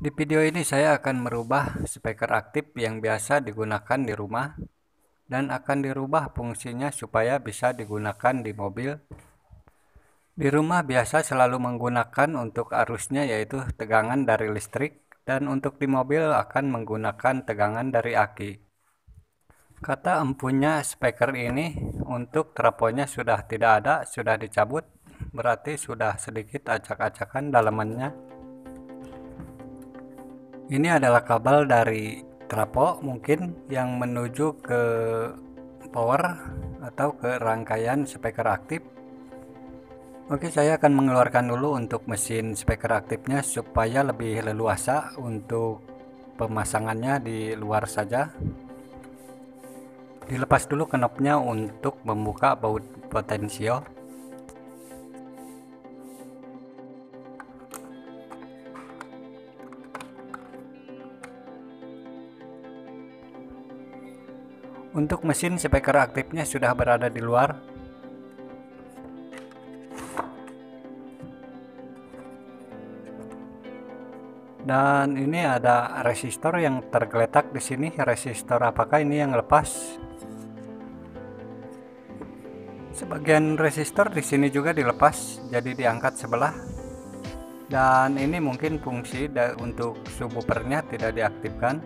Di video ini saya akan merubah speaker aktif yang biasa digunakan di rumah dan akan dirubah fungsinya supaya bisa digunakan di mobil. Di rumah biasa selalu menggunakan untuk arusnya yaitu tegangan dari listrik dan untuk di mobil akan menggunakan tegangan dari aki. Kata empunya speaker ini untuk traponya sudah tidak ada, sudah dicabut, berarti sudah sedikit acak-acakan dalamannya ini adalah kabel dari trapo mungkin yang menuju ke power atau ke rangkaian speaker aktif. Oke saya akan mengeluarkan dulu untuk mesin speaker aktifnya supaya lebih leluasa untuk pemasangannya di luar saja. Dilepas dulu knopnya untuk membuka baut potensio Untuk mesin speaker aktifnya sudah berada di luar. Dan ini ada resistor yang tergeletak di sini. Resistor apakah ini yang lepas? Sebagian resistor di sini juga dilepas, jadi diangkat sebelah. Dan ini mungkin fungsi untuk subwoofernya tidak diaktifkan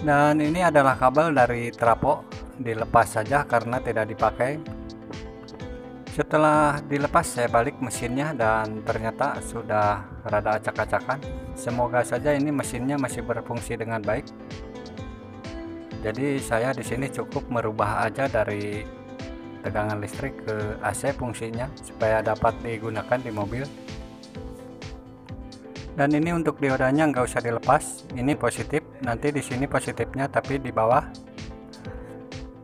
dan ini adalah kabel dari trapo dilepas saja karena tidak dipakai. Setelah dilepas saya balik mesinnya dan ternyata sudah rada acak-acakan. Semoga saja ini mesinnya masih berfungsi dengan baik. Jadi saya di sini cukup merubah aja dari tegangan listrik ke AC fungsinya supaya dapat digunakan di mobil dan ini untuk diodanya nggak usah dilepas. Ini positif. Nanti di sini positifnya tapi di bawah.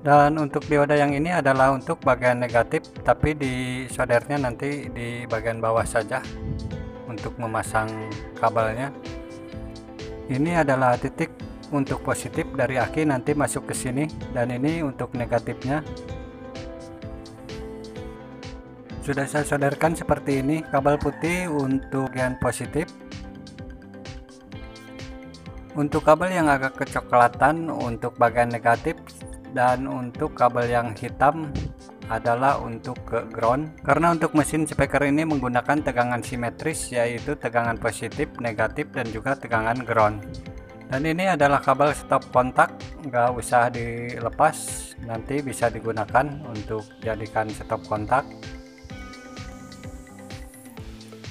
Dan untuk dioda yang ini adalah untuk bagian negatif tapi di soldernya nanti di bagian bawah saja untuk memasang kabelnya. Ini adalah titik untuk positif. Dari aki nanti masuk ke sini. Dan ini untuk negatifnya. Sudah saya solderkan seperti ini. Kabel putih untuk bagian positif untuk kabel yang agak kecoklatan untuk bagian negatif dan untuk kabel yang hitam adalah untuk ke ground. Karena untuk mesin speaker ini menggunakan tegangan simetris yaitu tegangan positif, negatif dan juga tegangan ground. Dan ini adalah kabel stop kontak nggak usah dilepas nanti bisa digunakan untuk jadikan stop kontak.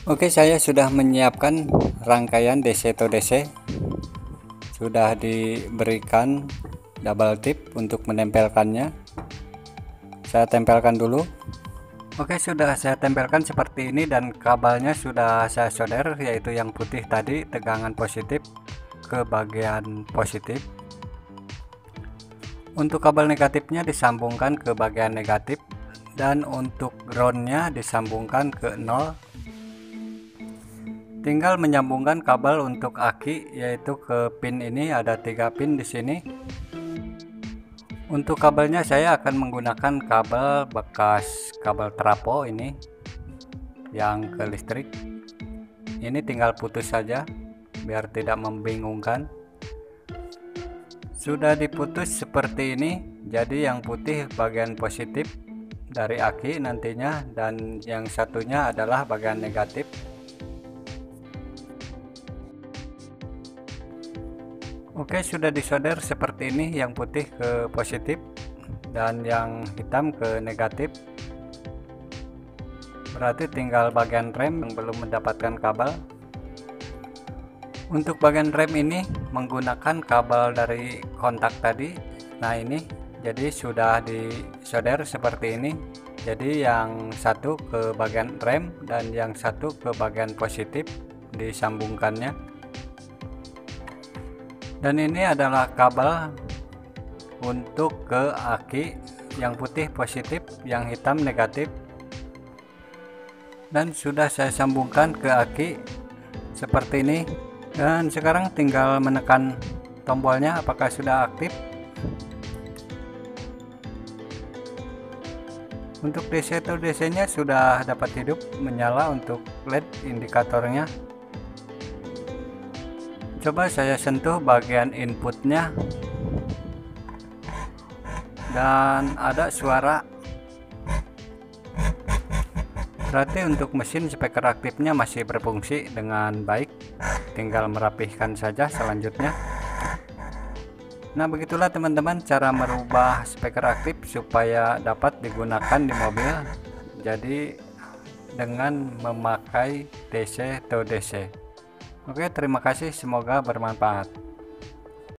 Oke saya sudah menyiapkan rangkaian DC to DC sudah diberikan double tip untuk menempelkannya. Saya tempelkan dulu. Oke sudah saya tempelkan seperti ini dan kabelnya sudah saya solder yaitu yang putih tadi tegangan positif ke bagian positif. Untuk kabel negatifnya disambungkan ke bagian negatif dan untuk groundnya disambungkan ke 0 tinggal menyambungkan kabel untuk aki yaitu ke pin ini ada tiga pin di sini. Untuk kabelnya saya akan menggunakan kabel bekas kabel trapo ini yang ke listrik. Ini tinggal putus saja biar tidak membingungkan. Sudah diputus seperti ini jadi yang putih bagian positif dari aki nantinya dan yang satunya adalah bagian negatif Oke sudah disolder seperti ini yang putih ke positif dan yang hitam ke negatif. Berarti tinggal bagian rem yang belum mendapatkan kabel. Untuk bagian rem ini menggunakan kabel dari kontak tadi. Nah ini jadi sudah disolder seperti ini. Jadi yang satu ke bagian rem dan yang satu ke bagian positif disambungkannya dan ini adalah kabel untuk ke aki yang putih positif yang hitam negatif. Dan sudah saya sambungkan ke aki seperti ini. Dan sekarang tinggal menekan tombolnya apakah sudah aktif. Untuk DC atau DC nya sudah dapat hidup menyala untuk LED indikatornya coba saya sentuh bagian inputnya. Dan ada suara. Berarti untuk mesin speaker aktifnya masih berfungsi dengan baik. Tinggal merapihkan saja selanjutnya. Nah begitulah teman-teman cara merubah speaker aktif supaya dapat digunakan di mobil. Jadi dengan memakai DC atau DC oke terima kasih. Semoga bermanfaat